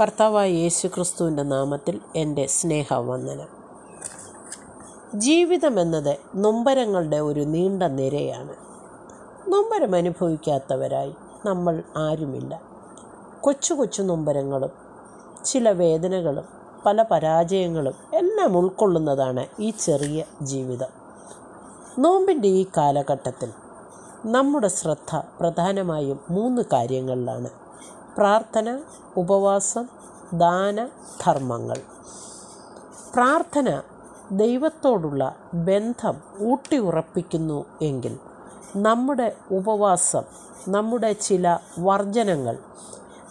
കർത്താവായ യേശു ക്രിസ്തുവിന്റെ നാമത്തിൽ എന്റെ സ്നേഹവന്ദനം. ജീവിതമെന്നത് നൊമ്പരങ്ങളുടെ ഒരു നീണ്ട നിരയാണ്. നൊമ്പരം അനുഭവിക്കാത്തവരായി നമ്മൾ ആരുമില്ല. കൊച്ചു കൊച്ചു നൊമ്പരങ്ങളും ചില വേദനകളും പല പരാജയങ്ങളും എല്ലാം ഉൾക്കൊള്ളുന്നതാണ് ഈ ചെറിയ ജീവിതം. നോമ്പിന്റെ ഈ കാലഘട്ടത്തിൽ നമ്മുടെ ശ്രദ്ധ പ്രധാനമായും മൂന്ന് കാര്യങ്ങളിലാണ്. പ്രാർത്ഥന ഉപവാസം ദാന ധർമ്മങ്ങൾ. പ്രാർത്ഥന ദൈവത്തോടുള്ള ബന്ധം ഊട്ടിയുറപ്പിക്കുന്നു എങ്കിൽ നമ്മുടെ ഉപവാസം നമ്മുടെ ചില വർജനങ്ങൾ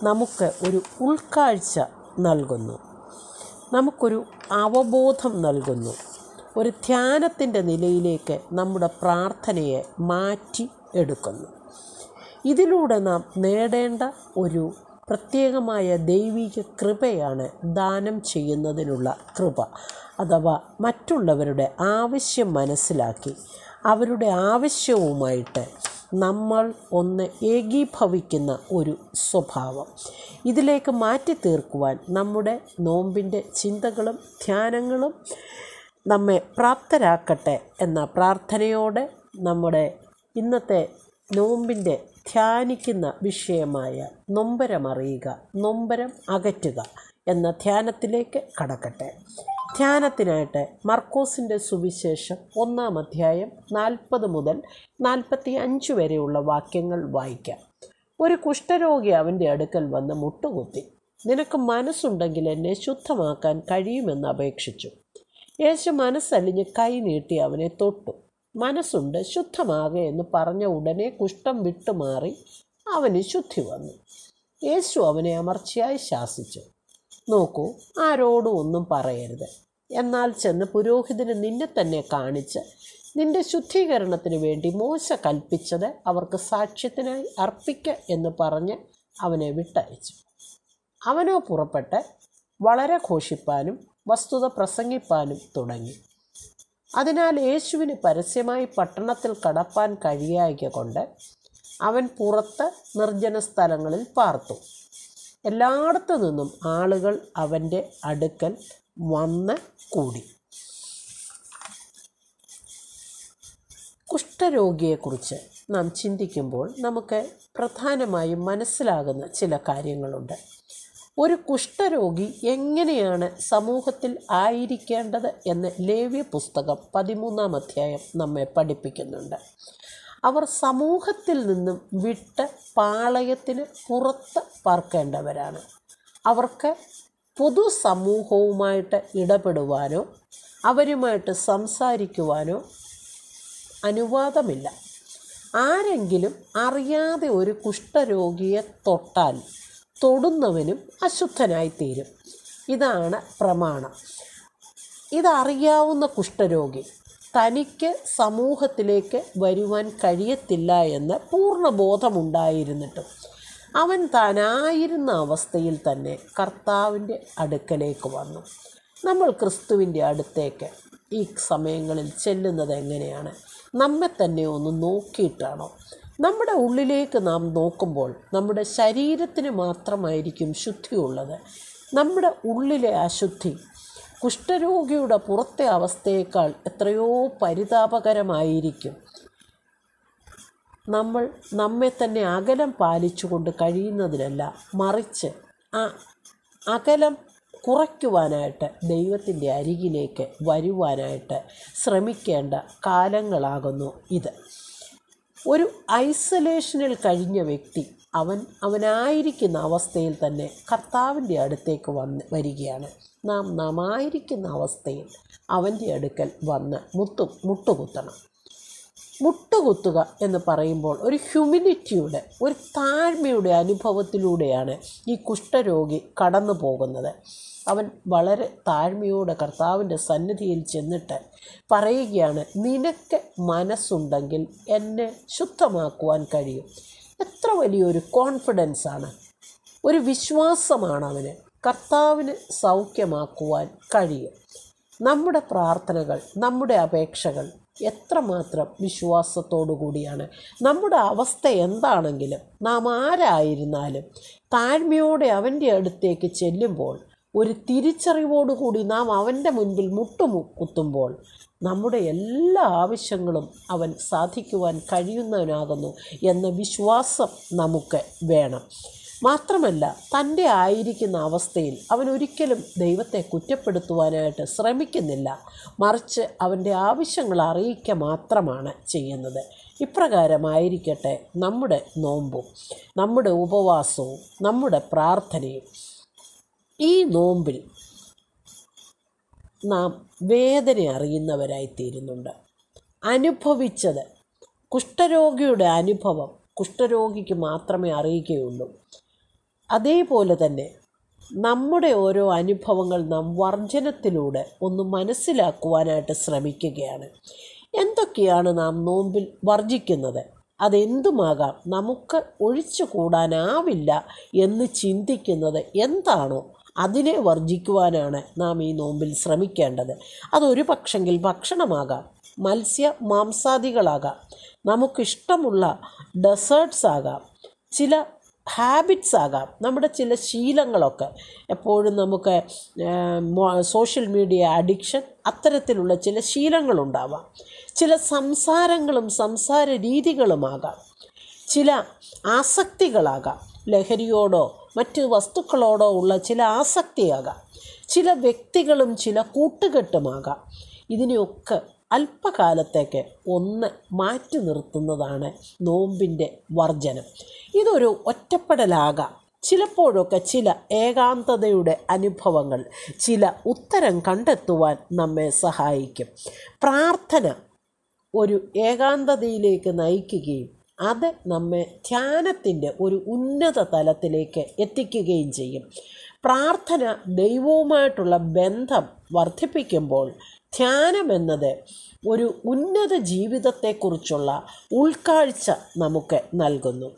നമുക്ക് ഒരു ഉൾക്കാഴ്ച നൽകുന്നു. നമുക്കൊരു അവബോധം നൽകുന്നു. ഒരു ധ്യാനത്തിന്റെ നിലയിലേക്ക് നമ്മുടെ പ്രാർത്ഥനയെ മാറ്റി എടുക്കുന്നു. ഇതിലൂടെ നാം നേടേണ്ട ഒരു പ്രത്യേകമായ ദൈവിക കൃപയാണ് ദാനം ചെയ്യുന്നതിനുള്ള കൃപ. അഥവാ മറ്റുള്ളവരുടെ ആവശ്യം മനസ്സിലാക്കി അവരുടെ ആവശ്യവുമായിട്ട് നമ്മൾ ഒന്ന് ഏകീഭവിക്കുന്ന ഒരു സ്വഭാവം. ഇതിലേക്ക് മാറ്റി തീർക്കുവാൻ നമ്മുടെ നോമ്പിന്റെ ചിന്തകളും ധ്യാനങ്ങളും നമ്മെ പ്രാപ്തരാക്കട്ടെ എന്ന പ്രാർത്ഥനയോടെ നമ്മുടെ ഇന്നത്തെ നോമ്പിന്റെ ധ്യാനിക്കുന്ന വിഷയമായ നൊമ്പരമറിയുക നൊമ്പരം അകറ്റുക എന്ന ധ്യാനത്തിലേക്ക് കടക്കട്ടെ. ധ്യാനത്തിനായിട്ട് മർക്കോസിന്റെ സുവിശേഷം ഒന്നാം അധ്യായം നാൽപ്പത് മുതൽ നാൽപ്പത്തി അഞ്ച് വരെയുള്ള വാക്യങ്ങൾ വായിക്കാം. ഒരു കുഷ്ഠരോഗി അവന്റെ അടുക്കൽ വന്ന് മുട്ടുകുത്തി. നിനക്ക് മനസ്സുണ്ടെങ്കിൽ എന്നെ ശുദ്ധമാക്കാൻ കഴിയുമെന്ന് അപേക്ഷിച്ചു യേശു മനസ്സലിഞ്ഞ് കൈ നീട്ടി അവനെ തൊട്ടു. മനസ്സുണ്ട് ശുദ്ധമാകെ എന്ന് പറഞ്ഞ ഉടനെ കുഷ്ഠം വിട്ടുമാറി അവന് ശുദ്ധി വന്നു. യേശു അവനെ അമർച്ചയായി ശാസിച്ചു. നോക്കൂ ആരോടും ഒന്നും പറയരുത്. എന്നാൽ ചെന്ന് പുരോഹിതന് നിന്നെ തന്നെ കാണിച്ച് നിന്റെ ശുദ്ധീകരണത്തിന് വേണ്ടി മോശ കൽപ്പിച്ചത് അവർക്ക് സാക്ഷ്യത്തിനായി അർപ്പിക്ക എന്ന് പറഞ്ഞ് അവനെ വിട്ടയച്ചു. അവനോ പുറപ്പെട്ട് വളരെ ഘോഷിപ്പാനും വസ്തുത പ്രസംഗിപ്പാനും തുടങ്ങി. അതിനാൽ യേശുവിന് പരസ്യമായി പട്ടണത്തിൽ കടപ്പാൻ കഴിയായ്ക കൊണ്ട് അവൻ പുറത്ത് നിർജന സ്ഥലങ്ങളിൽ പാർത്തു. എല്ലായിടത്തു നിന്നും ആളുകൾ അവന്റെ അടുക്കൽ വന്ന് കൂടി. കുഷ്ഠരോഗിയെക്കുറിച്ച് നാം ചിന്തിക്കുമ്പോൾ നമുക്ക് പ്രധാനമായും മനസ്സിലാകുന്ന ചില കാര്യങ്ങളുണ്ട്. ഒരു കുഷ്ഠരോഗി എങ്ങനെയാണ് സമൂഹത്തിൽ ആയിരിക്കേണ്ടത് എന്ന് ലേവ്യ പുസ്തകം പതിമൂന്നാം അധ്യായം നമ്മെ പഠിപ്പിക്കുന്നുണ്ട്. അവർ സമൂഹത്തിൽ നിന്നും വിട്ട് പാളയത്തിന് പുറത്ത് പാർക്കേണ്ടവരാണ്. അവർക്ക് പൊതുസമൂഹവുമായിട്ട് ഇടപെടുവാനോ അവരുമായിട്ട് സംസാരിക്കുവാനോ അനുവാദമില്ല. ആരെങ്കിലും അറിയാതെ ഒരു കുഷ്ഠരോഗിയെ തൊട്ടാൽ തൊടുന്നവനും അശുദ്ധനായിത്തീരും. ഇതാണ് പ്രമാണം. ഇതറിയാവുന്ന കുഷ്ഠരോഗി തനിക്ക് സമൂഹത്തിലേക്ക് വരുവാൻ കഴിയത്തില്ല എന്ന് പൂർണ ബോധമുണ്ടായിരുന്നിട്ടും അവൻ താനായിരുന്ന അവസ്ഥയിൽ തന്നെ കർത്താവിന്റെ അടുക്കലേക്ക് വന്നു. നമ്മൾ ക്രിസ്തുവിന്റെ അടുത്തേക്ക് ഈ സമയങ്ങളിൽ ചെല്ലുന്നത് എങ്ങനെയാണ്? നമ്മെ തന്നെ ഒന്ന് നോക്കിയിട്ടാണോ? നമ്മുടെ ഉള്ളിലേക്ക് നാം നോക്കുമ്പോൾ നമ്മുടെ ശരീരത്തിന് മാത്രമായിരിക്കും ശുദ്ധിയുള്ളത്. നമ്മുടെ ഉള്ളിലെ അശുദ്ധി കുഷ്ഠരോഗിയുടെ പുറത്തെ അവസ്ഥയേക്കാൾ എത്രയോ പരിതാപകരമായിരിക്കും. നമ്മൾ നമ്മെ തന്നെ അകലം പാലിച്ചുകൊണ്ട് കഴിയുന്നതിനല്ല മറിച്ച് ആ അകലം കുറയ്ക്കുവാനായിട്ട് ദൈവത്തിന്റെ അരികിലേക്ക് വരുവാനായിട്ട് ശ്രമിക്കേണ്ട കാലങ്ങളാകുന്നു ഇത്. ഒരു ഐസൊലേഷനിൽ കഴിഞ്ഞ വ്യക്തി അവൻ അവനായിരിക്കുന്ന അവസ്ഥയിൽ തന്നെ കർത്താവിന്റെ അടുത്തേക്ക് വന്ന് വരികയാണ്. നാം നാം ആയിരിക്കുന്ന അവസ്ഥയിൽ അവന്റെ അടുക്കൽ വന്ന് മുത്തു മുട്ടുകുത്തണം. മുട്ടുകുത്തുക എന്ന് പറയുമ്പോൾ ഒരു ഹ്യൂമിനിറ്റിയുടെ ഒരു താഴ്മയുടെ അനുഭവത്തിലൂടെയാണ് ഈ കുഷ്ഠരോഗി കടന്നു പോകുന്നത് അവൻ വളരെ താഴ്മയോടെ കർത്താവിന്റെ സന്നിധിയിൽ ചെന്നിട്ട് പറയുകയാണ് നിനക്ക് മനസ്സുണ്ടെങ്കിൽ എന്നെ ശുദ്ധമാക്കുവാൻ കഴിയും. എത്ര വലിയൊരു കോൺഫിഡൻസ് ആണ്. ഒരു വിശ്വാസമാണ് അവന് കർത്താവിന് സൗഖ്യമാക്കുവാൻ കഴിയും. നമ്മുടെ പ്രാർത്ഥനകൾ നമ്മുടെ അപേക്ഷകൾ എത്രമാത്രം വിശ്വാസത്തോടു കൂടിയാണ്. നമ്മുടെ അവസ്ഥ എന്താണെങ്കിലും നാം ആരായിരുന്നാലും താഴ്മയോടെ അവന്റെ അടുത്തേക്ക് ചെല്ലുമ്പോൾ ഒരു തിരിച്ചറിവോടുകൂടി നാം അവന്റെ മുൻപിൽ മുട്ടുമു കുത്തുമ്പോൾ നമ്മുടെ എല്ലാ ആവശ്യങ്ങളും അവൻ സാധിക്കുവാൻ കഴിയുന്നവനാകുന്നു എന്ന വിശ്വാസം നമുക്ക് വേണം. മാത്രമല്ല തന്റെ ആയിരിക്കുന്ന അവസ്ഥയിൽ അവൻ ഒരിക്കലും ദൈവത്തെ കുറ്റപ്പെടുത്തുവാനായിട്ട് ശ്രമിക്കുന്നില്ല. മറിച്ച് അവന്റെ ആവശ്യങ്ങൾ അറിയിക്കുക മാത്രമാണ് ചെയ്യുന്നത്. ഇപ്രകാരമായിരിക്കട്ടെ നമ്മുടെ നോമ്പും നമ്മുടെ ഉപവാസവും നമ്മുടെ പ്രാർത്ഥനയും. ഈ നോമ്പിൽ നാം വേദന അറിയുന്നവരായി തീരുന്നുണ്ട്. അനുഭവിച്ചത് കുഷ്ഠരോഗിയുടെ അനുഭവം കുഷ്ഠരോഗിക്ക് മാത്രമേ അറിയുകയുള്ളൂ. അതേപോലെ തന്നെ നമ്മുടെ ഓരോ അനുഭവങ്ങൾ നാം വർജനത്തിലൂടെ ഒന്ന് മനസ്സിലാക്കുവാനായിട്ട് ശ്രമിക്കുകയാണ്. എന്തൊക്കെയാണ് നാം നോമ്പിൽ വർജിക്കുന്നത്? അതെന്തുമാകാം? നമുക്ക് ഒഴിച്ചു കൂടാനാവില്ല എന്ന് ചിന്തിക്കുന്നത് എന്താണോ അതിനെ വർജിക്കുവാനാണ് നാം ഈ നോമ്പിൽ ശ്രമിക്കേണ്ടത്. അതൊരു പക്ഷെങ്കിൽ ഭക്ഷണമാകാം. മത്സ്യ മാംസാദികളാകാം. നമുക്കിഷ്ടമുള്ള ഡെസേർട്സ് ആകാം. ചില ഹാബിറ്റ്സ് ആകാം. നമ്മുടെ ചില ശീലങ്ങളൊക്കെ. എപ്പോഴും നമുക്ക് സോഷ്യൽ മീഡിയ അഡിക്ഷൻ അത്തരത്തിലുള്ള ചില ശീലങ്ങളുണ്ടാവാം. ചില സംസാരങ്ങളും സംസാര രീതികളുമാകാം. ചില ആസക്തികളാകാം. ലഹരിയോടോ മറ്റ് വസ്തുക്കളോടോ ഉള്ള ചില ആസക്തിയാകാം. ചില വ്യക്തികളും ചില കൂട്ടുകെട്ടുമാകാം. ഇതിനെയൊക്കെ അല്പകാലത്തേക്ക് ഒന്ന് മാറ്റി നിർത്തുന്നതാണ് നോമ്പിന്റെ വർജനം. ഇതൊരു ഒറ്റപ്പെടലാകാം. ചിലപ്പോഴൊക്കെ ചില ഏകാന്തതയുടെ അനുഭവങ്ങൾ ചില ഉത്തരം കണ്ടെത്തുവാൻ നമ്മെ സഹായിക്കും. പ്രാർത്ഥന ഒരു ഏകാന്തതയിലേക്ക് നയിക്കുകയും അത് നമ്മെ ധ്യാനത്തിന്റെ ഒരു ഉന്നത തലത്തിലേക്ക് എത്തിക്കുകയും ചെയ്യും. പ്രാർത്ഥന ദൈവവുമായിട്ടുള്ള ബന്ധം വർദ്ധിപ്പിക്കുമ്പോൾ ധ്യാനം എന്നത് ഒരു ഉന്നത ജീവിതത്തെക്കുറിച്ചുള്ള ഉൾക്കാഴ്ച നമുക്ക് നൽകുന്നു.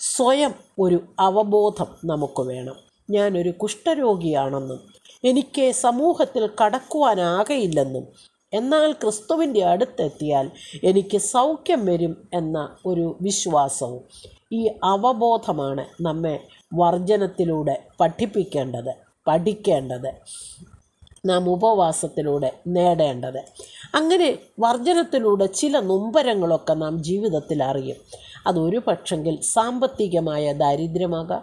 സ്വയം ഒരു അവബോധം നമുക്ക് വേണം. ഞാനൊരു കുഷ്ഠരോഗിയാണെന്നും എനിക്ക് സമൂഹത്തിൽ കടക്കുവാനാകയില്ലെന്നും എന്നാൽ ക്രിസ്തുവിന്റെ അടുത്തെത്തിയാൽ എനിക്ക് സൗഖ്യം വരും എന്ന ഒരു വിശ്വാസവും ഈ അവബോധമാണ് നമ്മെ വർജനത്തിലൂടെ പഠിപ്പിക്കേണ്ടത് പഠിക്കേണ്ടത്. നാം ഉപവാസത്തിലൂടെ നേടേണ്ടത്. അങ്ങനെ വർജനത്തിലൂടെ ചില നൊമ്പരങ്ങളൊക്കെ നാം ജീവിതത്തിൽ അറിയും. അതൊരു പക്ഷെങ്കിൽ സാമ്പത്തികമായ ദാരിദ്ര്യമാകാം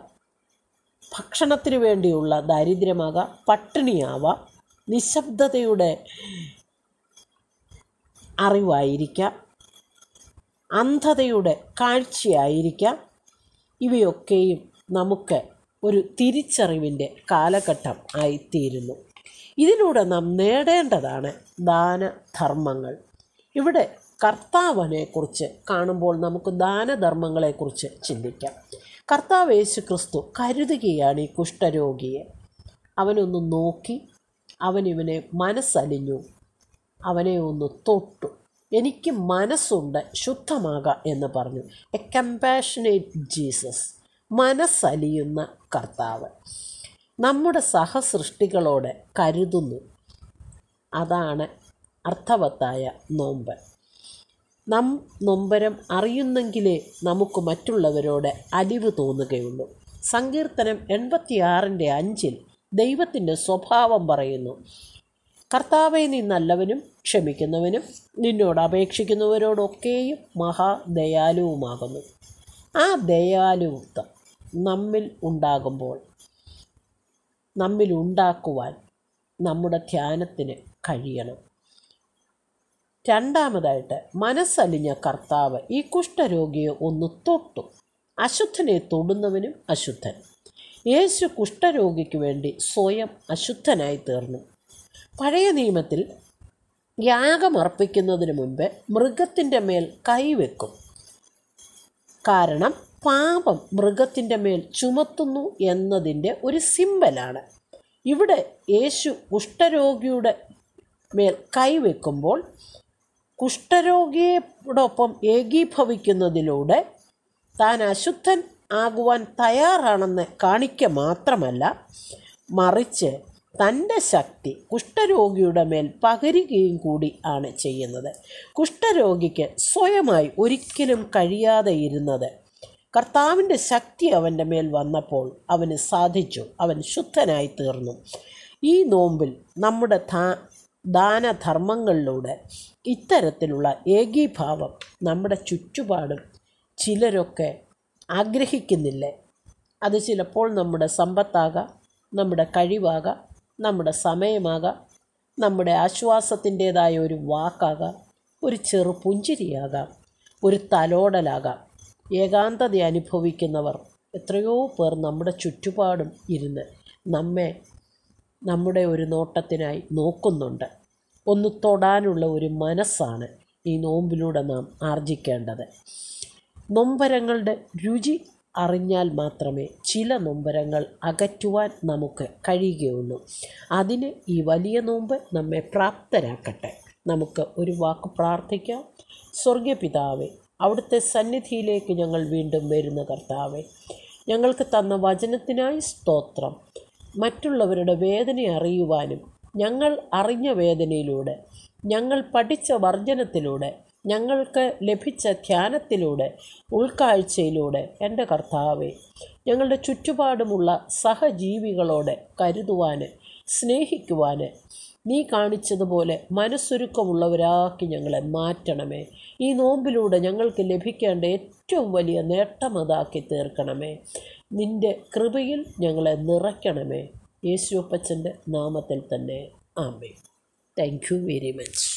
ഭക്ഷണത്തിന് വേണ്ടിയുള്ള ദാരിദ്ര്യമാകാം പട്ടിണിയാവാം നിശബ്ദതയുടെ അറിവായിരിക്കാം. അന്ധതയുടെ കാഴ്ചയായിരിക്കാം. ഇവയൊക്കെയും നമുക്ക് ഒരു തിരിച്ചറിവിന്റെ കാലഘട്ടം ആയിത്തീരുന്നു. ഇതിലൂടെ നാം നേടേണ്ടതാണ് ദാനധർമ്മങ്ങൾ. ഇവിടെ കർത്താവിനെക്കുറിച്ച് കാണുമ്പോൾ നമുക്ക് ദാനധർമ്മങ്ങളെക്കുറിച്ച് ചിന്തിക്കാം. കർത്താവ് യേശു ക്രിസ്തു കരുതുകയാണ് ഈ കുഷ്ഠരോഗിയെ. അവനൊന്ന് നോക്കി അവനിവനെ മനസ്സലിഞ്ഞു. അവനെ ഒന്ന് തൊട്ടു. എനിക്ക് മനസ്സുണ്ട് ശുദ്ധമാകാം എന്ന് പറഞ്ഞു. എ കമ്പാഷനേറ്റ് ജീസസ് മനസ്സലിയുന്ന കർത്താവ്. നമ്മുടെ സഹസൃഷ്ടികളോട് കരുതുന്നു. അതാണ് അർത്ഥവത്തായ നോമ്പ്. നം നൊമ്പരം അറിയുന്നെങ്കിലേ നമുക്ക് മറ്റുള്ളവരോട് അലിവ് തോന്നുകയുള്ളൂ. സങ്കീർത്തനം എൺപത്തിയാറിന്റെ അഞ്ചിൽ ദൈവത്തിന്റെ സ്വഭാവം പറയുന്നു. കർത്താവെ നീ നല്ലവനും ക്ഷമിക്കുന്നവനും നിന്നോട് അപേക്ഷിക്കുന്നവരോടൊക്കെയും മഹാദയാലുവുമാകുന്നു. ആ ദയാലുത്വം നമ്മിൽ ഉണ്ടാകുമ്പോൾ നമ്മിൽ ഉണ്ടാക്കുവാൻ നമ്മുടെ ധ്യാനത്തിന് കഴിയണം. രണ്ടാമതായിട്ട് മനസ്സലിഞ്ഞ കർത്താവ് ഈ കുഷ്ഠരോഗിയെ ഒന്ന് തൊട്ടു. അശുദ്ധനെ തൊടുന്നവനും അശുദ്ധൻ. യേശു കുഷ്ഠരോഗിക്ക് വേണ്ടി സ്വയം അശുദ്ധനായി തീർന്നു. പഴയ നിയമത്തിൽ യാഗമർപ്പിക്കുന്നതിന് മുൻപ് മൃഗത്തിന്റെ മേൽ കൈവെക്കും കാരണം പാപം മൃഗത്തിന്റെ മേൽ ചുമത്തുന്നു എന്നതിന്റെ ഒരു സിമ്പലാണ്. ഇവിടെ യേശു കുഷ്ഠരോഗിയുടെ മേൽ കൈവെക്കുമ്പോൾ കുഷ്ഠരോഗിയോടൊപ്പം ഏകീഭവിക്കുന്നതിലൂടെ താൻ അശുദ്ധൻ ആകുവാൻ തയ്യാറാണെന്ന് കാണിക്ക മാത്രമല്ല മറിച്ച് തന്റെ ശക്തി കുഷ്ഠരോഗിയുടെ മേൽ പകരുകയും കൂടി ആണ് ചെയ്യുന്നത്. കുഷ്ഠരോഗിക്ക് സ്വയമായി ഒരിക്കലും കഴിയാതെ ഇരുന്നത്. കർത്താവിന്റെ ശക്തി അവന്റെ മേൽ വന്നപ്പോൾ അവന് സാധിച്ചു. അവൻ ശുദ്ധനായി തീർന്നു. ഈ നോമ്പിൽ നമ്മുടെ ധാ ദാനധർമ്മങ്ങളിലൂടെ ഇത്തരത്തിലുള്ള ഏകീഭാവം നമ്മുടെ ചുറ്റുപാടും ചിലരൊക്കെ ആഗ്രഹിക്കുന്നില്ലേ? അത് ചിലപ്പോൾ നമ്മുടെ സമ്പത്താകാം നമ്മുടെ കഴിവാകാം നമ്മുടെ സമയമാകാം. നമ്മുടെ ആശ്വാസത്തിന്റേതായ ഒരു വാക്കാകാം. ഒരു ചെറു പുഞ്ചിരിയാകാം. ഒരു തലോടലാകാം. ഏകാന്തത അനുഭവിക്കുന്നവർ എത്രയോ പേർ നമ്മുടെ ചുറ്റുപാടും ഇരുന്ന് നമ്മെ നമ്മുടെ ഒരു നോട്ടത്തിനായി നോക്കുന്നുണ്ട്. ഒന്ന് തൊടാനുള്ള ഒരു മനസ്സാണ് ഈ നോമ്പിലൂടെ നാം ആർജിക്കേണ്ടത്. നൊമ്പരങ്ങളുടെ രുചി അറിഞ്ഞാൽ മാത്രമേ ചില നൊമ്പരങ്ങൾ അകറ്റുവാൻ നമുക്ക് കഴിയുകയുള്ളൂ. അതിന് ഈ വലിയ നോമ്പ് നമ്മെ പ്രാപ്തരാക്കട്ടെ. നമുക്ക് ഒരു വാക്ക് പ്രാർത്ഥിക്കാം. സ്വർഗീയ പിതാവേ അവിടുത്തെ സന്നിധിയിലേക്ക് ഞങ്ങൾ വീണ്ടും വരുന്ന കർത്താവെ ഞങ്ങൾക്ക് തന്ന വചനത്തിനായി സ്തോത്രം. മറ്റുള്ളവരുടെ വേദന അറിയുവാനും ഞങ്ങൾ അറിഞ്ഞ വേദനയിലൂടെ ഞങ്ങൾ പഠിച്ച വർജനത്തിലൂടെ ഞങ്ങൾക്ക് ലഭിച്ച ധ്യാനത്തിലൂടെ ഉൾക്കാഴ്ചയിലൂടെ എന്റെ കർത്താവെ ഞങ്ങളുടെ ചുറ്റുപാടുമുള്ള സഹജീവികളോട് കരുതുവാൻ സ്നേഹിക്കുവാൻ നീ കാണിച്ചതുപോലെ മനസ്സൊരുക്കമുള്ളവരാക്കി ഞങ്ങളെ മാറ്റണമേ. ഈ നോമ്പിലൂടെ ഞങ്ങൾക്ക് ലഭിക്കേണ്ട ഏറ്റവും വലിയ നേട്ടം അതാക്കി തീർക്കണമേ. നിന്റെ കൃപയിൽ ഞങ്ങളെ നിറയ്ക്കണമേ. യേശുപ്പച്ചന്റെ നാമത്തിൽ തന്നെ. ആമേ താങ്ക് യു വെരി മച്ച്